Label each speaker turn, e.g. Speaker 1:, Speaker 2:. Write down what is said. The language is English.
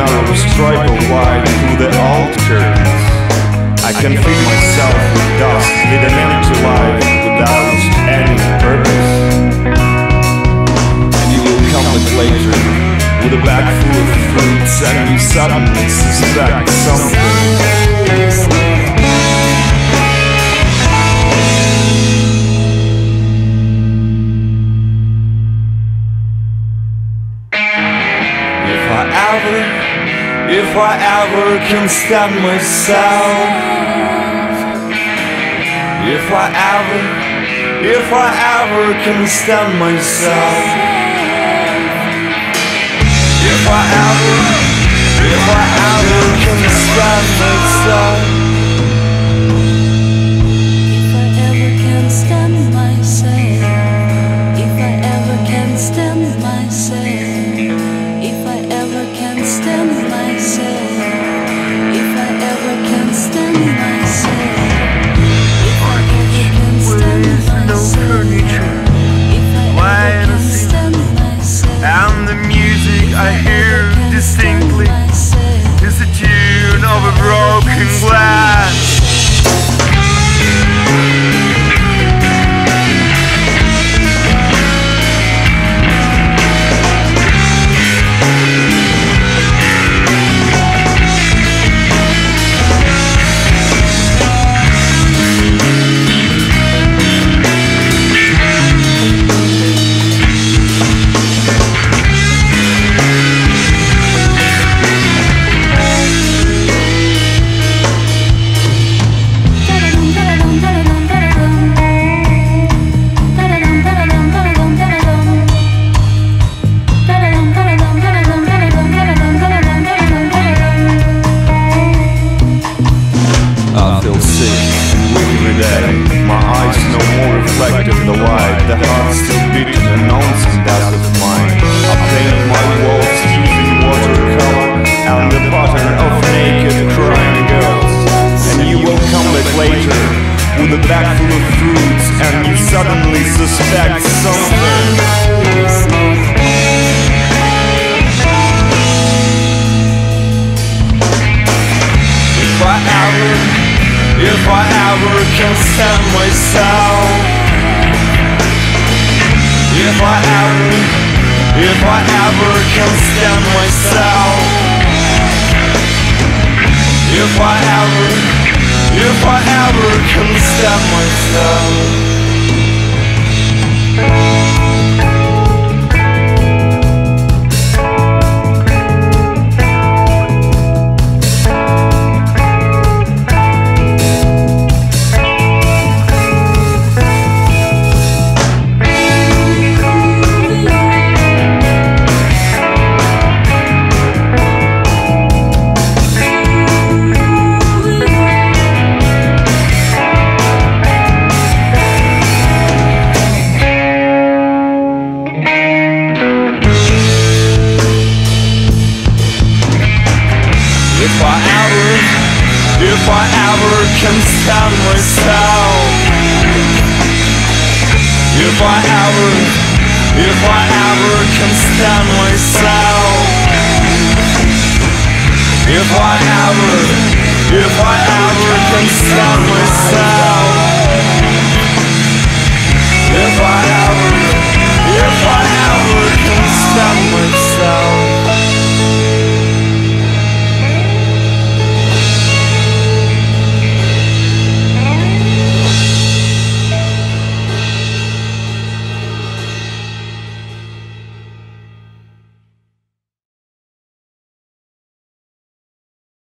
Speaker 1: mellow stripe of white through the altars. I can feel myself with dust, with an empty life, without any purpose. And you will come with later, with a bag
Speaker 2: full of fruits, and you suddenly suspect something. If I ever if I ever can stand myself, if I ever, if I ever can stand myself, if I ever,
Speaker 3: if I ever hear distinctly is the tune of a broken glass.
Speaker 1: With a bag full of fruits, and you suddenly suspect something. If I ever, if I ever can stand myself If I ever, if I ever can stand myself If I ever, if I ever can stand myself I ever, if I ever can stand myself If I ever, if I ever can stand myself If I ever, if I ever can stand